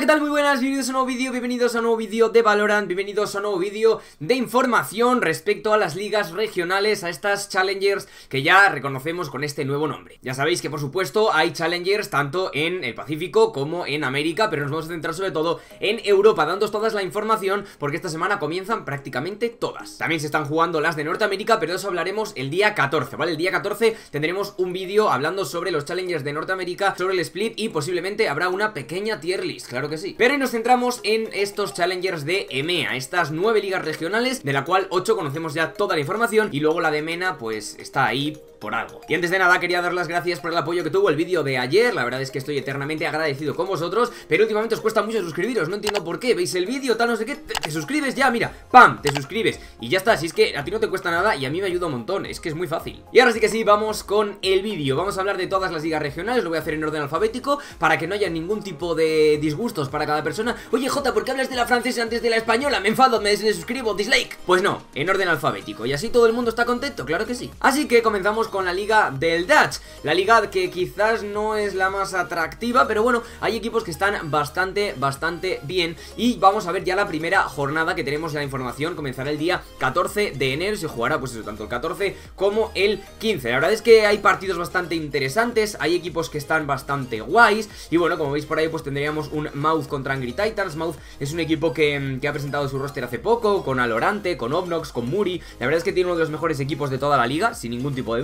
¿qué tal? Muy buenas, bienvenidos a un nuevo vídeo, bienvenidos a un nuevo vídeo de Valorant, bienvenidos a un nuevo vídeo de información respecto a las ligas regionales, a estas Challengers que ya reconocemos con este nuevo nombre. Ya sabéis que por supuesto hay Challengers tanto en el Pacífico como en América, pero nos vamos a centrar sobre todo en Europa, dándoos todas la información porque esta semana comienzan prácticamente todas. También se están jugando las de Norteamérica, pero de eso hablaremos el día 14, ¿vale? El día 14 tendremos un vídeo hablando sobre los Challengers de Norteamérica, sobre el split y posiblemente habrá una pequeña tier list, claro que sí. Pero hoy nos centramos en estos challengers de EMEA, estas nueve ligas regionales, de la cual ocho conocemos ya toda la información y luego la de MENA pues está ahí por algo. Y antes de nada quería dar las gracias por el apoyo que tuvo el vídeo de ayer, la verdad es que estoy eternamente agradecido con vosotros, pero últimamente os cuesta mucho suscribiros, no entiendo por qué, veis el vídeo, tal no sé qué, te, suscribes ya, mira, pam, te suscribes y ya está, si es que a ti no te cuesta nada y a mí me ayuda un montón, es que es muy fácil. Y ahora sí que sí, vamos con el vídeo, vamos a hablar de todas las ligas regionales, lo voy a hacer en orden alfabético para que no haya ningún tipo de disgustos para cada persona. Oye Jota, ¿por qué hablas de la francesa antes de la española? Me enfado, me desuscribo, dislike. Pues no, en orden alfabético y así todo el mundo está contento, claro que sí. Así que comenzamos con la liga de el Dutch. La liga que quizás no es la más atractiva, pero bueno, hay equipos que están bastante, bastante bien. Y vamos a ver ya la primera jornada que tenemos la información. Comenzará el día 14 de enero, se jugará pues eso, tanto el 14 como el 15. La verdad es que hay partidos bastante interesantes, hay equipos que están bastante guays. Y bueno, como veis por ahí pues tendríamos un Mouth contra Angry Titans. Mouth es un equipo que, que ha presentado su roster hace poco, con Alorante, con Obnox, con Muri. La verdad es que tiene uno de los mejores equipos de toda la liga, sin ningún tipo de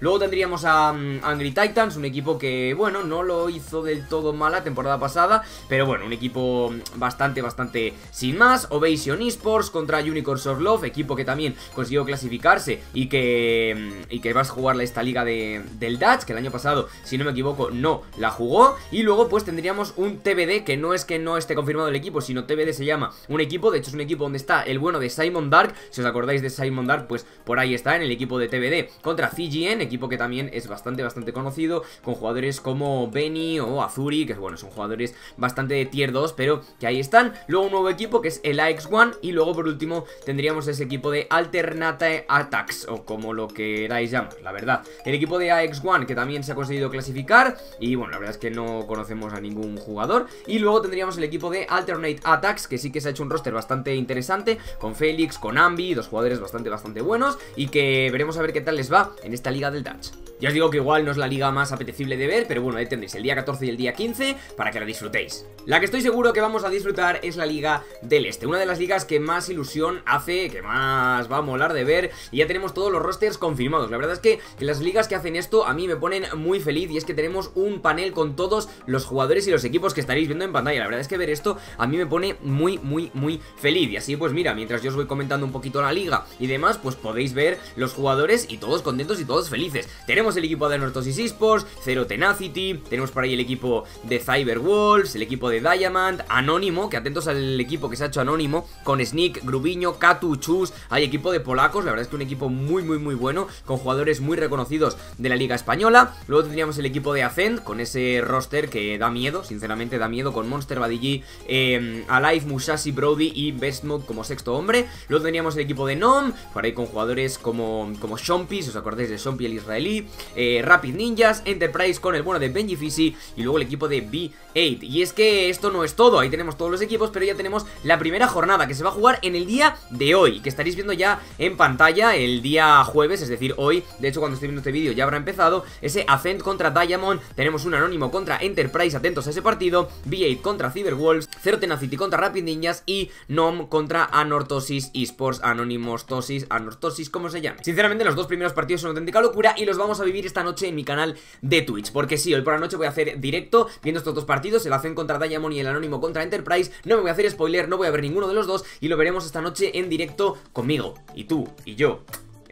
Luego tendríamos a mm, Angry Titans, un equipo que, bueno, no lo hizo del todo mal la temporada pasada, pero bueno, un equipo bastante, bastante sin más. Ovation Esports contra Unicorns of Love, equipo que también consiguió clasificarse y que, mm, y que vas a jugar esta liga de, del Dutch, que el año pasado, si no me equivoco, no la jugó. Y luego pues tendríamos un TBD, que no es que no esté confirmado el equipo, sino TBD se llama un equipo, de hecho es un equipo donde está el bueno de Simon Dark, si os acordáis de Simon Dark, pues por ahí está en el equipo de TBD, contra Equipo que también es bastante, bastante conocido, con jugadores como Benny o Azuri, que bueno, son jugadores bastante de tier 2, pero que ahí están. Luego un nuevo equipo que es el AX1 y luego por último tendríamos ese equipo de Alternate Attacks, o como lo queráis llamar, la verdad. El equipo de AX1 que también se ha conseguido clasificar y bueno, la verdad es que no conocemos a ningún jugador. Y luego tendríamos el equipo de Alternate Attacks, que sí que se ha hecho un roster bastante interesante, con Félix, con Ambi, dos jugadores bastante, bastante buenos y que veremos a ver qué tal les va en esta liga del Dutch. Ya os digo que igual no es la liga más apetecible de ver, pero bueno, ahí tendréis el día 14 y el día 15 para que la disfrutéis. La que estoy seguro que vamos a disfrutar es la Liga del Este, una de las ligas que más ilusión hace, que más va a molar de ver, y ya tenemos todos los rosters confirmados. La verdad es que, las ligas que hacen esto a mí me ponen muy feliz, y es que tenemos un panel con todos los jugadores y los equipos que estaréis viendo en pantalla. La verdad es que ver esto a mí me pone muy, muy, muy feliz, y así pues mira, mientras yo os voy comentando un poquito la liga y demás, pues podéis ver los jugadores y todos contentos y todos felices. Tenemos el equipo de Nortosis Esports, Zero Tenacity, tenemos por ahí el equipo de Cyber Wolves, el equipo de Diamond, Anónimo, que atentos al equipo que se ha hecho Anónimo, con Sneak, Grubiño, Katu, Chus, hay equipo de polacos, la verdad es que un equipo muy muy muy bueno, con jugadores muy reconocidos de la Liga Española, luego tendríamos el equipo de Ascend, con ese roster que da miedo, sinceramente da miedo, con Monster, Badigi, eh, Alive, Musashi, Brody y Best Mode como sexto hombre, luego tendríamos el equipo de Nom, por ahí con jugadores como, como Shompy, si os acordáis de Shompy el israelí, eh, Rapid Ninjas, Enterprise con el bueno de Benji Fisi y luego el equipo de B8. Y es que esto no es todo, ahí tenemos todos los equipos, pero ya tenemos la primera jornada que se va a jugar en el día de hoy, que estaréis viendo ya en pantalla el día jueves, es decir, hoy, de hecho cuando estoy viendo este vídeo ya habrá empezado, ese Ascent contra Diamond, tenemos un Anónimo contra Enterprise, atentos a ese partido, B8 contra Cyberwolves, Zero Tenacity contra Rapid Ninjas y Nom contra Anortosis Esports, Anonymous Tosis, Anortosis, como se llame. Sinceramente los dos primeros partidos son auténtica locura y los vamos a vivir esta noche en mi canal de Twitch Porque sí, hoy por la noche voy a hacer directo Viendo estos dos partidos, el Azen contra Diamond y el Anónimo contra Enterprise No me voy a hacer spoiler, no voy a ver ninguno de los dos Y lo veremos esta noche en directo conmigo Y tú, y yo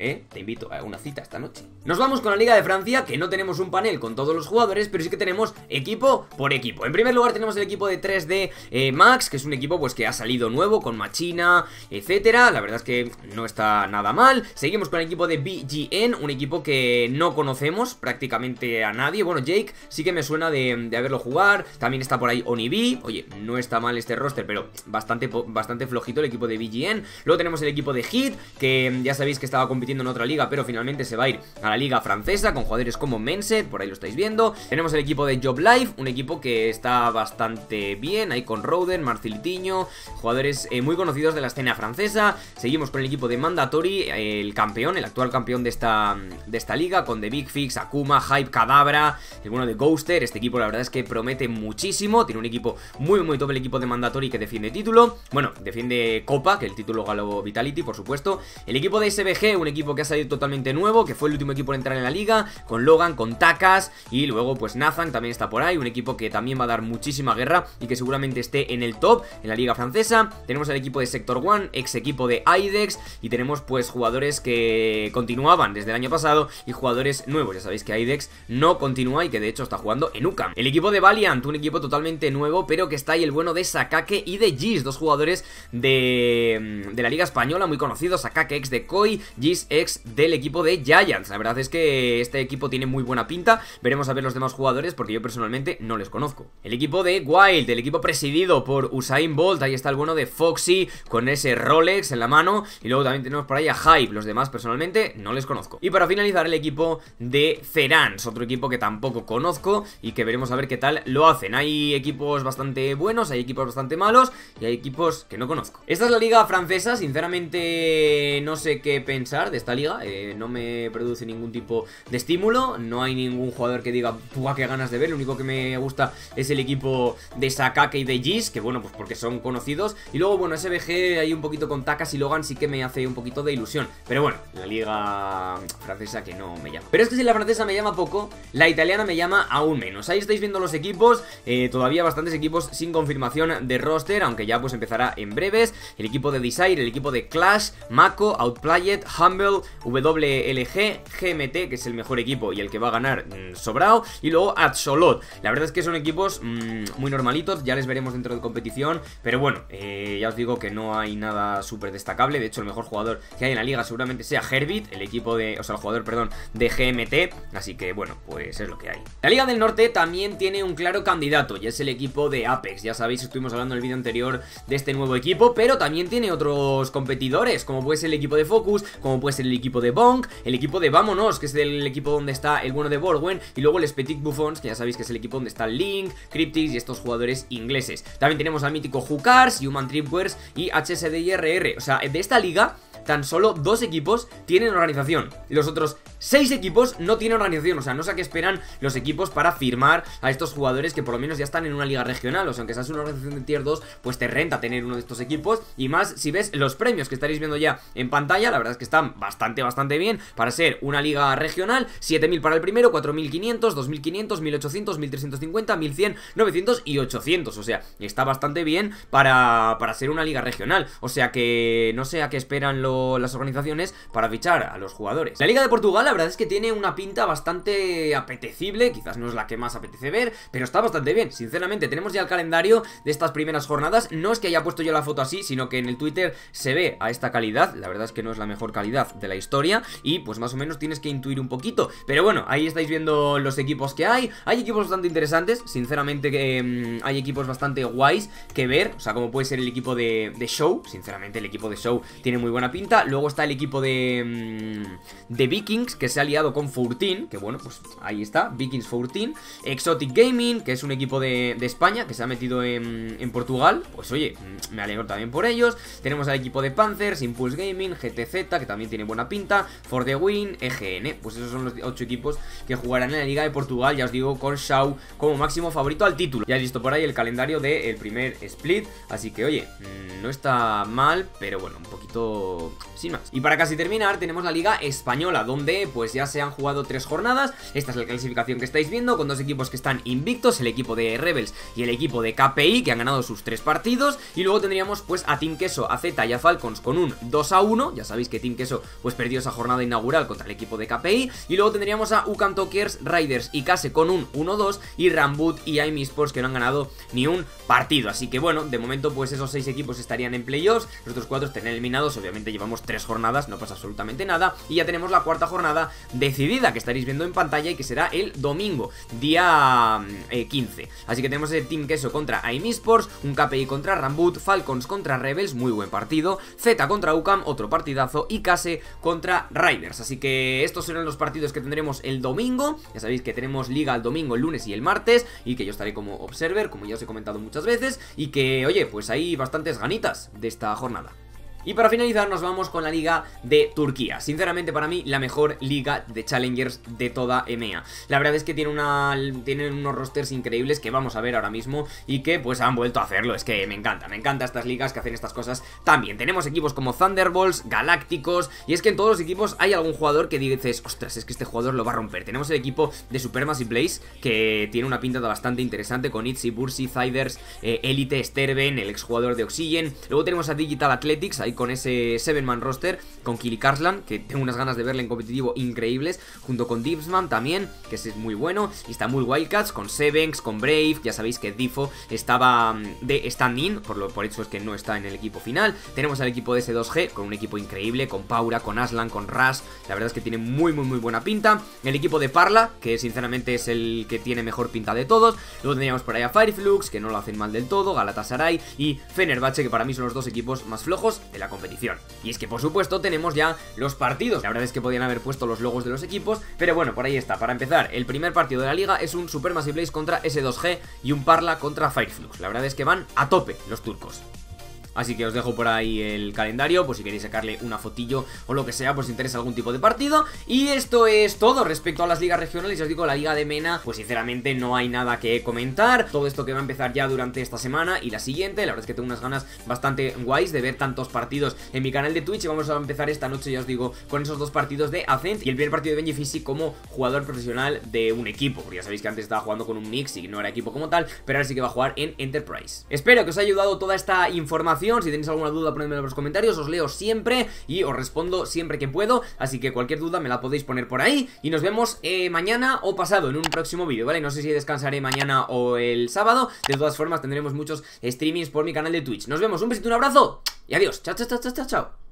¿eh? Te invito a una cita esta noche. Nos vamos con la Liga de Francia, que no tenemos un panel con todos los jugadores, pero sí que tenemos equipo por equipo. En primer lugar tenemos el equipo de 3D eh, Max, que es un equipo pues que ha salido nuevo, con Machina, etcétera. La verdad es que no está nada mal. Seguimos con el equipo de BGN, un equipo que no conocemos prácticamente a nadie. Bueno, Jake sí que me suena de, de haberlo jugar. También está por ahí Onibi. Oye, no está mal este roster, pero bastante, bastante flojito el equipo de BGN. Luego tenemos el equipo de Hit, que ya sabéis que estaba compitiendo en otra liga, pero finalmente se va a ir a la liga francesa con jugadores como Menset, por ahí lo estáis viendo. Tenemos el equipo de Job Life, un equipo que está bastante bien, ahí con Roden, Marcilitiño, jugadores eh, muy conocidos de la escena francesa. Seguimos con el equipo de Mandatory, el campeón, el actual campeón de esta, de esta liga, con The Big Fix, Akuma, Hype, Cadabra, el bueno de Ghoster. Este equipo la verdad es que promete muchísimo, tiene un equipo muy muy top el equipo de Mandatory que defiende título, bueno, defiende Copa, que el título Galo Vitality, por supuesto. El equipo de SBG, un equipo que ha salido totalmente nuevo, que fue el último equipo en entrar en la liga, con Logan, con Takas y luego pues Nathan también está por ahí, un equipo que también va a dar muchísima guerra y que seguramente esté en el top en la liga francesa. Tenemos el equipo de Sector One, ex equipo de IDEX y tenemos pues jugadores que continuaban desde el año pasado y jugadores nuevos. Ya sabéis que IDEX no continúa y que de hecho está jugando en UCAM. El equipo de Valiant, un equipo totalmente nuevo, pero que está ahí el bueno de Sakake y de Gis, dos jugadores de, de la liga española muy conocidos, Sakake ex de Koi, Gis ex del equipo de Giants. La verdad es que este equipo tiene muy buena pinta, veremos a ver los demás jugadores porque yo personalmente no les conozco. El equipo de Wild, el equipo presidido por Usain Bolt, ahí está el bueno de Foxy con ese Rolex en la mano y luego también tenemos por ahí a Hype, los demás personalmente no les conozco. Y para finalizar el equipo de Ferans, otro equipo que tampoco conozco y que veremos a ver qué tal lo hacen. Hay equipos bastante buenos, hay equipos bastante malos y hay equipos que no conozco. Esta es la liga francesa, sinceramente no sé qué pensar de esta liga, eh, no me produce ningún tipo de estímulo, no hay ningún jugador que diga, puah, qué ganas de ver, lo único que me gusta es el equipo de Sakake y de Gis, que bueno, pues porque son conocidos, y luego bueno, SBG hay un poquito con Takas y Logan sí que me hace un poquito de ilusión, pero bueno, la liga francesa que no me llama. Pero es que si la francesa me llama poco, la italiana me llama aún menos, ahí estáis viendo los equipos, eh, todavía bastantes equipos sin confirmación de roster, aunque ya pues empezará en breves, el equipo de Desire, el equipo de Clash, Mako, Outplayed, Humble, WLG, GMT, que es el mejor equipo y el que va a ganar mmm, sobrado, y luego Absolot. La verdad es que son equipos mmm, muy normalitos, ya les veremos dentro de competición, pero bueno, eh, ya os digo que no hay nada súper destacable, de hecho el mejor jugador que hay en la liga seguramente sea Herbit, el equipo de, o sea, el jugador, perdón, de GMT, así que bueno, pues es lo que hay. La Liga del Norte también tiene un claro candidato, y es el equipo de Apex, ya sabéis, estuvimos hablando en el vídeo anterior de este nuevo equipo, pero también tiene otros competidores, como puede ser el equipo de Focus, como puede ser el equipo de Bonk, el equipo de Vámonos, que es el equipo donde está el bueno de Borwen, y luego el Spetic Buffons, que ya sabéis que es el equipo donde está Link, Cryptix y estos jugadores ingleses. También tenemos al mítico Hukars, Human Tripwares y HSDIRR. O sea, de esta liga tan solo dos equipos tienen organización. Los otros seis equipos no tienen organización. O sea, no sé a qué esperan los equipos para firmar a estos jugadores que por lo menos ya están en una liga regional. O sea, aunque seas una organización de tier 2, pues te renta tener uno de estos equipos. Y más si ves los premios que estaréis viendo ya en pantalla, la verdad es que están bastante, bastante bien para ser una liga regional. 7000 para el primero, 4500, 2500, 1800, 1350, 1100, 900 y 800. O sea, está bastante bien para, para ser una liga regional. O sea que no sé a qué esperan los las organizaciones para fichar a los jugadores. La Liga de Portugal la verdad es que tiene una pinta bastante apetecible, quizás no es la que más apetece ver, pero está bastante bien, sinceramente. Tenemos ya el calendario de estas primeras jornadas, no es que haya puesto yo la foto así, sino que en el Twitter se ve a esta calidad, la verdad es que no es la mejor calidad de la historia y pues más o menos tienes que intuir un poquito. Pero bueno, ahí estáis viendo los equipos que hay, hay equipos bastante interesantes, sinceramente mmm, hay equipos bastante guays que ver, o sea, como puede ser el equipo de Show, sinceramente el equipo de Show tiene muy buena pinta Luego está el equipo de, mmm, de Vikings, que se ha aliado con 14, que bueno, pues ahí está, Vikings 14. Exotic Gaming, que es un equipo de, de España, que se ha metido en, en, Portugal. Pues oye, mm, me alegro también por ellos. Tenemos al equipo de Panthers, Impulse Gaming, GTZ, que también tiene buena pinta, For the Win, EGN. Pues esos son los 8 equipos que jugarán en la Liga de Portugal, ya os digo, con Shaw como máximo favorito al título. Ya he visto por ahí el calendario del primer split, así que oye, mmm, no está mal, pero bueno, un poquito sin más. Y para casi terminar tenemos la Liga Española, donde pues ya se han jugado tres jornadas, esta es la clasificación que estáis viendo, con dos equipos que están invictos, el equipo de Rebels y el equipo de KPI, que han ganado sus tres partidos, y luego tendríamos pues a Team Queso, a Z y a Falcons con un 2 a 1, ya sabéis que Team Queso pues perdió esa jornada inaugural contra el equipo de KPI, y luego tendríamos a Ucan Tokers, Riders y Case con un 1-2, y Ramboot y Aimi Sports que no han ganado ni un partido, así que bueno, de momento pues esos seis equipos estarían en playoffs, los otros cuatro estarían eliminados, obviamente llevando llevamos tres jornadas, no pasa absolutamente nada. Y ya tenemos la cuarta jornada decidida, que estaréis viendo en pantalla y que será el domingo, día 15. Mm, eh, Así que tenemos el Team Queso contra AIM Esports, un KPI contra Rambut, Falcons contra Rebels, muy buen partido, Z contra UCAM, otro partidazo, y Kase contra Riders. Así que estos serán los partidos que tendremos el domingo. Ya sabéis que tenemos liga el domingo, el lunes y el martes, y que yo estaré como observer, como ya os he comentado muchas veces, y que, oye, pues hay bastantes ganitas de esta jornada. Y para finalizar nos vamos con la liga de Turquía. Sinceramente para mí la mejor liga de Challengers de toda EMEA La verdad es que tiene una, tienen unos rosters increíbles que vamos a ver ahora mismo Y que pues han vuelto a hacerlo, es que me encanta, me encanta estas ligas que hacen estas cosas También tenemos equipos como Thunderbolts, Galácticos Y es que en todos los equipos hay algún jugador que dices Ostras, es que este jugador lo va a romper Tenemos el equipo de Supermassive Blaze que tiene una pinta bastante interesante Con Itzy, Bursi, Thiders, eh, Elite, Sterben, el exjugador de Oxygen. Luego tenemos a Digital Athletics, ahí con ese 7-man roster, con Kili Karslan, que tengo unas ganas de verle en competitivo increíbles, junto con Dipsman también, que es muy bueno, y está muy Wildcats, con Sevenx, con Brave, ya sabéis que Difo estaba mm, de stand-in, por, lo, por eso es que no está en el equipo final, tenemos al equipo de S2G, con un equipo increíble, con Paura, con Aslan, con Ras, la verdad es que tiene muy muy muy buena pinta, el equipo de Parla, que sinceramente es el que tiene mejor pinta de todos, luego tendríamos por ahí a Fireflux, que no lo hacen mal del todo, Galatasaray y Fenerbahce, que para mí son los dos equipos más flojos de competición. Y es que por supuesto tenemos ya los partidos, la verdad es que podían haber puesto los logos de los equipos, pero bueno, por ahí está, para empezar, el primer partido de la liga es un Supermassive Blaze contra S2G y un Parla contra Fireflux, la verdad es que van a tope los turcos. Así que os dejo por ahí el calendario, por si queréis sacarle una fotillo o lo que sea, por si interesa algún tipo de partido. Y esto es todo respecto a las ligas regionales. os digo, la liga de Mena, pues sinceramente no hay nada que comentar. Todo esto que va a empezar ya durante esta semana y la siguiente. La verdad es que tengo unas ganas bastante guays de ver tantos partidos en mi canal de Twitch. Y vamos a empezar esta noche, ya os digo, con esos dos partidos de Ascent y el primer partido de Benji Fisi como jugador profesional de un equipo. Porque ya sabéis que antes estaba jugando con un mix y no era equipo como tal, pero ahora sí que va a jugar en Enterprise. Espero que os haya ayudado toda esta información si tenéis alguna duda ponedmelo en los comentarios, os leo siempre y os respondo siempre que puedo, así que cualquier duda me la podéis poner por ahí y nos vemos eh, mañana o pasado en un próximo vídeo, ¿vale? No sé si descansaré mañana o el sábado, de todas formas tendremos muchos streamings por mi canal de Twitch. Nos vemos, un besito, un abrazo y adiós, chao, chao, chao, chao, chao.